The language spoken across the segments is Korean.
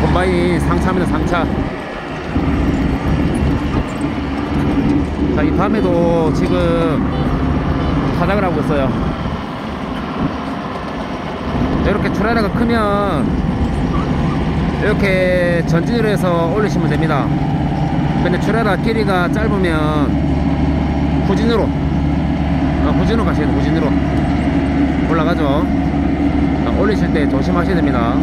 콤바인 상차입니다 상차. 자이 밤에도 지금 타작을 하고 있어요. 이렇게 트레일러가 크면 이렇게 전진으로 해서 올리시면 됩니다. 근데 트레일러 길이가 짧으면 후진으로 어, 후진으로 돼요 후진으로. 올라가죠. 자, 올리실 때 조심하셔야 됩니다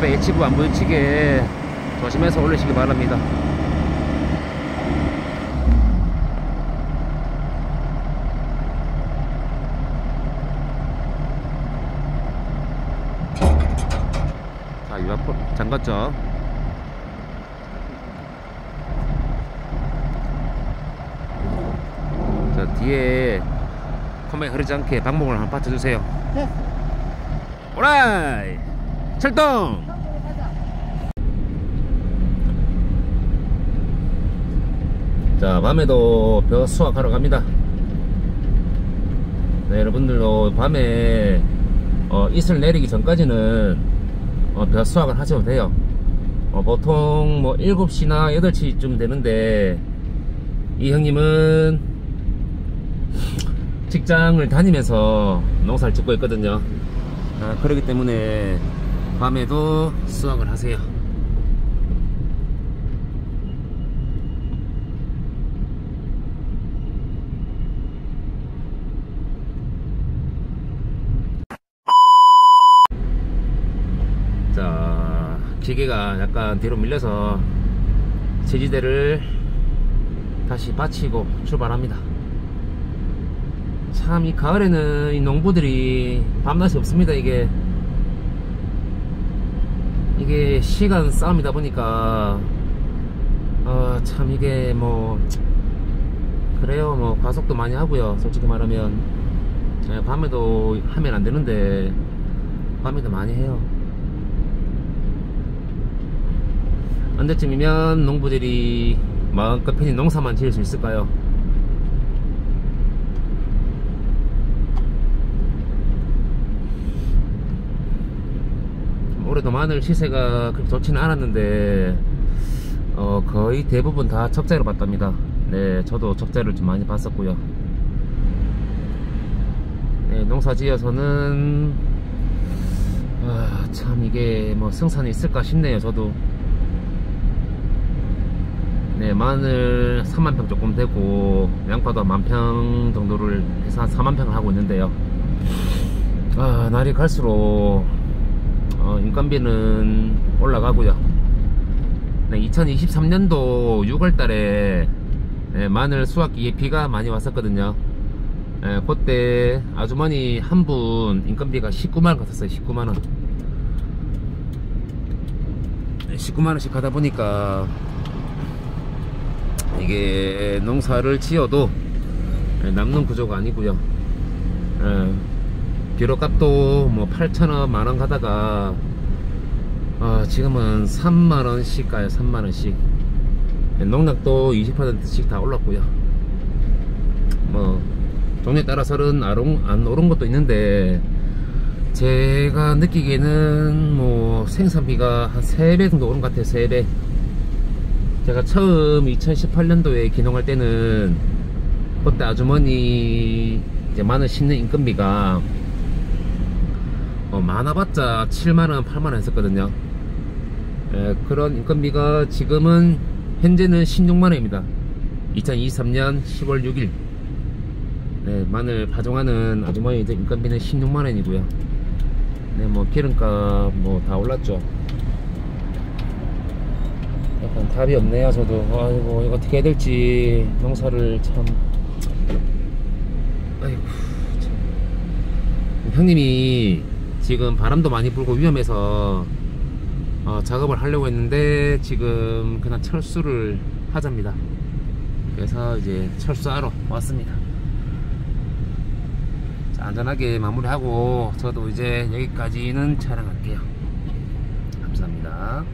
앞에 H부 안 부딪히게 조심해서 올리시기 바랍니다. 자 유아포 잠갔죠? 자 뒤에 컴백 흐르지 않게 방목을 한번 받쳐주세요. 네. 오라이 출동! 자 밤에도 벼 수확하러 갑니다. 네 여러분들도 밤에 어, 이슬 내리기 전까지는 어, 벼 수확을 하셔도 돼요. 어, 보통 뭐 7시나 8시쯤 되는데 이 형님은 직장을 다니면서 농사를 짓고 있거든요. 아, 그렇기 때문에 밤에도 수확을 하세요. 자 기계가 약간 뒤로 밀려서 제지대를 다시 받치고 출발합니다. 참 이 가을에는 이 농부들이 밤낮이 없습니다 이게 이게 시간 싸움이다 보니까 어, 참 이게 뭐 그래요. 뭐 과속도 많이 하고요. 솔직히 말하면 예, 밤에도 하면 안 되는데 밤에도 많이 해요. 언제쯤이면 농부들이 마음껏 편히 농사만 지을 수 있을까요? 올해도 마늘 시세가 그렇게 좋지는 않았는데 어, 거의 대부분 다 적자로 봤답니다. 네 저도 적자를 좀 많이 봤었고요. 네, 농사 지어서는 아, 참 이게 뭐 생산이 있을까 싶네요 저도. 네 마늘 3만평 조금 되고 양파도 만평 정도를 해서 한 4만평을 하고 있는데요. 아 날이 갈수록 어, 인건비는 올라가고요. 네, 2023년도 6월달에 네, 마늘 수확기 에 비가 많이 왔었거든요. 네, 그때 아주머니 한 분 인건비가 19만원 같았어요 19만원. 19만원씩 하다 보니까 이게 농사를 지어도 남는 구조가 아니고요. 예, 비료값도 뭐 8천원 만원 가다가 어, 지금은 3만원씩 가요 3만원씩. 농락도 20%씩 다 올랐고요. 뭐 종류에 따라서는 안 오른 것도 있는데 제가 느끼기에는 뭐 생산비가 한 3배 정도 오른 것 같아요 3배. 제가 처음 2018년도에 기농할 때는 그때 아주머니 이제 마늘 심는 인건비가 어, 많아봤자 7만원 8만원 했었거든요. 에, 그런 인건비가 지금은 현재는 16만원입니다. 2023년 10월 6일. 네, 마늘 파종하는 아주머니 이제 인건비는 16만원이고요. 네, 뭐 기름값 뭐 다 올랐죠. 약간 답이 없네요 저도. 아이고 이거 어떻게 해야 될지 농사를 참. 아이고 참. 형님이 지금 바람도 많이 불고 위험해서 어, 작업을 하려고 했는데 지금 그냥 철수를 하자입니다. 그래서 이제 철수하러 왔습니다. 자, 안전하게 마무리하고 저도 이제 여기까지는 촬영할게요. 감사합니다.